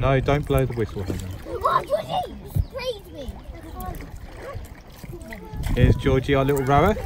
No, don't blow the whistle, Helen. Oh, Georgie! Please me. Here's Georgie, our little rower.